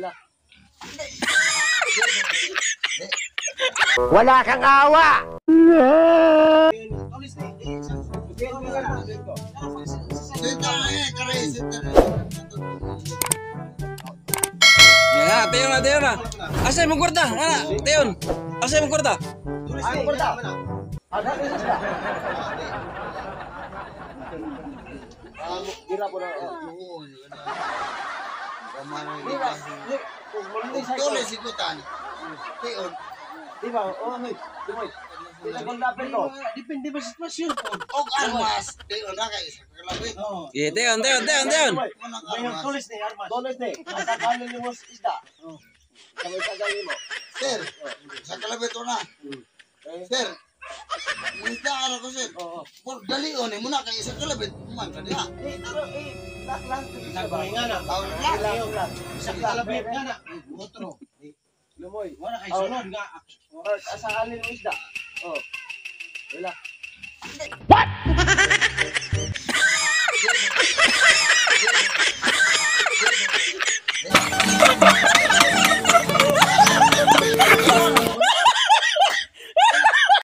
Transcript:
Wala. Wala kang awa! Eh, karesit na. Yan na. Asay mong kwarta, ana, tayon. Asay mong kwarta. Ay, kurta. Ada sa. Ah, gira po na. Oo, sa Tuloy sikutan. Tiyon. Di ba? Oh, may. Di ko. Depende ba sa sitwasyon? Og armas. Tiyon na kayo. Yeah, tayon, tayon, tayon, tayon. Unang May yung armas. tulis ni Armas. Dolet ni. Nasa kanin mo isda. Kamay sa galing mo. Sir, sa kalabit na. Sir, Minta ara ko sir. Oo. Por dali on eh. mo na kay isa kalabit. Man ka na. Eh, eh, pero eh, lak lang. Nagbahinga na. Oh, lak. Lak. Isa kalabit nga na. Otro. Lumoy. Wala kay oh. sunod nga. Oh, asahan ni isda. Oh. Wala. What?